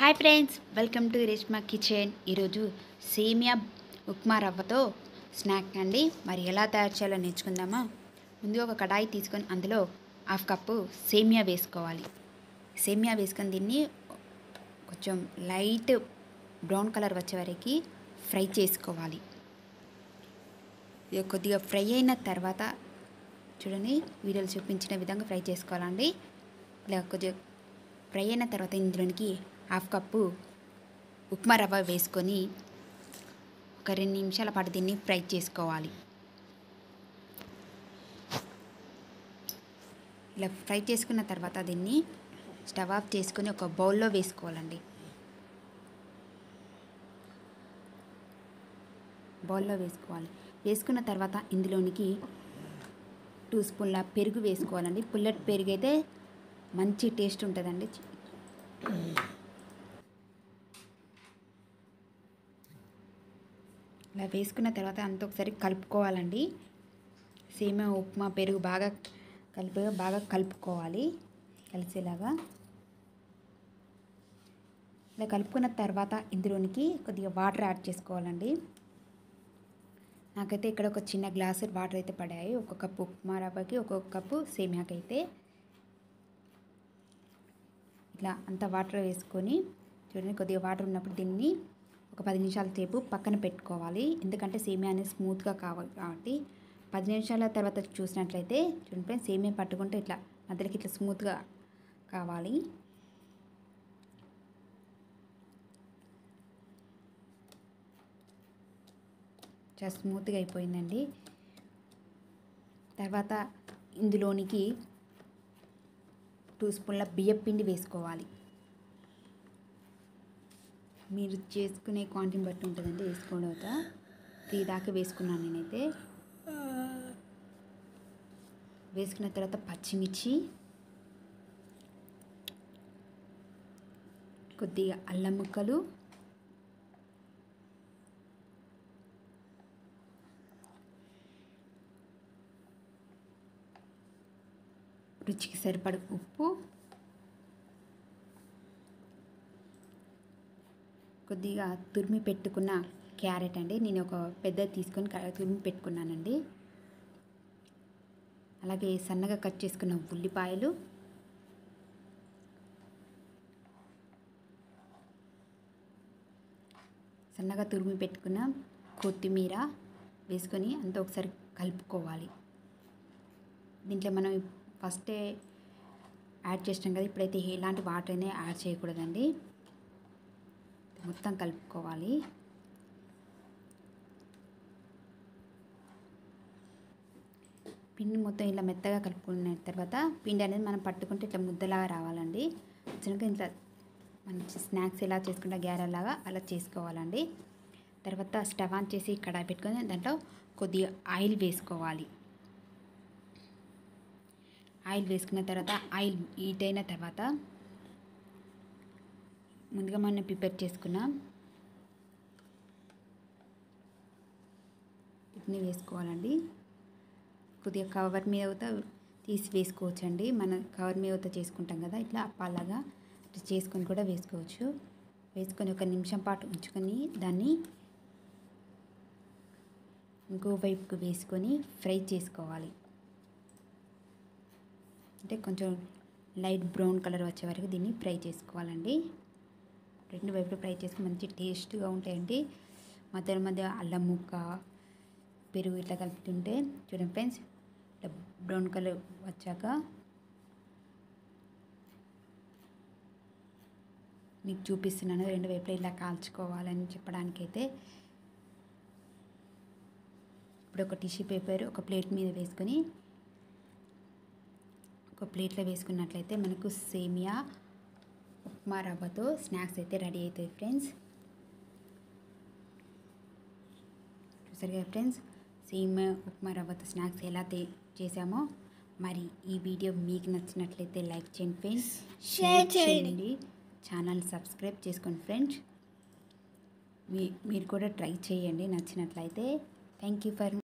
Hi friends welcome to Reshma kitchen. ఈరోజు సేమియా ఉప్మా రవ్వతో snack అండి. మరి ఎలా తయారు చేయాలో నేర్చుకుందామా? ముందు ఒక కడాయి తీసుకొని అందులో హాఫ్ కప్పు సేమియా వేసుకోవాలి. సేమియా వేసుకొని దీన్ని కొంచెం లైట్ బ్రౌన్ కలర్ వచ్చే వరకు ఫ్రై చేసుకోవాలి. ఇది కొద్దిగా ఫ్రై అయిన తర్వాత చూడండి వీడియోలు చూపించిన విధంగా ఫ్రై చేసుకోవాలండి. ఇలా కొద్దిగా ఫ్రై అయిన తర్వాత ఇందులోనికి హాఫ్ కప్పు ఉప్మా రవ్వ వేసుకొని ఒక రెండు నిమిషాల పాటు దీన్ని ఫ్రై చేసుకోవాలి. ఇలా ఫ్రై చేసుకున్న తర్వాత దీన్ని స్టవ్ ఆఫ్ చేసుకొని ఒక బౌల్లో వేసుకోవాలండి. బౌల్లో వేసుకోవాలి. వేసుకున్న తర్వాత ఇందులోనికి టూ స్పూన్ల పెరుగు వేసుకోవాలండి. పుల్లటి పెరుగు అయితే మంచి టేస్ట్ ఉంటుందండి. ఇలా వేసుకున్న తర్వాత అంత ఒకసారి కలుపుకోవాలండి. సేమియా ఉప్మా పెరుగు బాగా కలిపి బాగా కలుపుకోవాలి. కలిసేలాగా. ఇలా కలుపుకున్న తర్వాత ఇందులోనికి కొద్దిగా వాటర్ యాడ్ చేసుకోవాలండి. నాకైతే ఇక్కడ ఒక చిన్న గ్లాసు వాటర్ అయితే పడాయి. ఒక కప్పు ఉప్మా రవ్వకి ఒక్కొక్క కప్పు సేమియాకి అయితే ఇట్లా అంత వాటర్ వేసుకొని చూడండి కొద్దిగా వాటర్ ఉన్నప్పుడు దీన్ని ఒక పది నిమిషాల సేపు పక్కన పెట్టుకోవాలి. ఎందుకంటే సేమియా అనేది స్మూత్గా కావాలి కాబట్టి. పది నిమిషాల తర్వాత చూసినట్లయితే చూడండి ఫ్రెండ్స్ సేమియా పట్టుకుంటే ఇట్లా మధ్యలోకి ఇట్లా స్మూత్గా కావాలి. చాలా స్మూత్గా అయిపోయిందండి. తర్వాత ఇందులోనికి టూ స్పూన్ల బియ్యం పిండి వేసుకోవాలి. మీరు చేసుకునే క్వాంటిటీని బట్టి ఉంటుందండి వేసుకోవడం అవుతా త్రీ దాకా వేసుకున్నాను నేనైతే. వేసుకున్న తర్వాత పచ్చిమిర్చి. కొద్దిగా అల్లం ముక్కలు. రుచికి సరిపడ ఉప్పు. కొద్దిగా తురిమి పెట్టుకున్న క్యారెట్ అండి. నేను ఒక పెద్దది తీసుకొని తురిమి పెట్టుకున్నానండి. అలాగే సన్నగా కట్ చేసుకున్న ఉల్లిపాయలు. సన్నగా తురిమి పెట్టుకున్న కొత్తిమీర వేసుకొని అంతా ఒకసారి కలుపుకోవాలి. దీంట్లో మనం ఫస్టే యాడ్ చేసినాం కదా ఇప్పుడైతే ఎలాంటి వాటర్ అయినా యాడ్ చేయకూడదండి. మొత్తం కలుపుకోవాలి. పిండి మొత్తం ఇలా మెత్తగా కలుపుకున్న తర్వాత పిండి అనేది మనం పట్టుకుంటే ఇట్లా ముద్దలాగా రావాలండి. చిన్నగా ఇట్లా మంచి స్నాక్స్ ఎలా చేసుకుంటా గ్యారెలాగా అలా చేసుకోవాలండి. తర్వాత స్టవ్ ఆన్ చేసి కడాయి పెట్టుకొని దాంట్లో కొద్దిగా ఆయిల్ వేసుకోవాలి. ఆయిల్ వేసుకున్న తర్వాత ఆయిల్ హీట్ అయిన తర్వాత ముందుగా మనం ప్రిపేర్ చేసుకున్నాం వీటిని వేసుకోవాలండి. కొద్దిగా కవర్ మీద తీసి వేసుకోవచ్చండి. మన కవర్ మీద చేసుకుంటాం కదా ఇట్లా అప్పాలాగా చేసుకొని కూడా వేసుకోవచ్చు. వేసుకొని ఒక నిమిషం పాటు ఉంచుకొని దాన్ని ఇంకో వైపుకు వేసుకొని ఫ్రై చేసుకోవాలి. అంటే కొంచెం లైట్ బ్రౌన్ కలర్ వచ్చే వరకు దీన్ని ఫ్రై చేసుకోవాలండి. రెండు వైపులు ఫ్రై చేసుకుని మంచి టేస్ట్గా ఉంటాయండి. మధ్య మధ్య అల్లం ముక్క పెరుగు ఇట్లా కలుపుతుంటే చూడండి ఫ్రెండ్స్ ఇట్లా బ్రౌన్ కలర్ వచ్చాక మీకు చూపిస్తున్నాను రెండు వైపులా ఇలా కాల్చుకోవాలని చెప్పడానికైతే. ఇప్పుడు ఒక టిష్యూ పేపర్ ఒక ప్లేట్ మీద వేసుకొని ఒక ప్లేట్లో వేసుకున్నట్లయితే మనకు సేమియా ఉప్మా రవ్వతో స్నాక్స్ అయితే రెడీ అవుతాయి ఫ్రెండ్స్. చూసారు కదా ఫ్రెండ్స్? సేమియా ఉప్మా రవ్వతో స్నాక్స్ ఎలా చేసామో మరి ఈ వీడియో మీకు నచ్చినట్లయితే లైక్ చేయండి ఫ్రెండ్స్. షేర్ చేయండి. ఛానల్ సబ్స్క్రైబ్ చేసుకోండి ఫ్రెండ్స్. మీ మీరు కూడా ట్రై చేయండి నచ్చినట్లయితే. Thank you for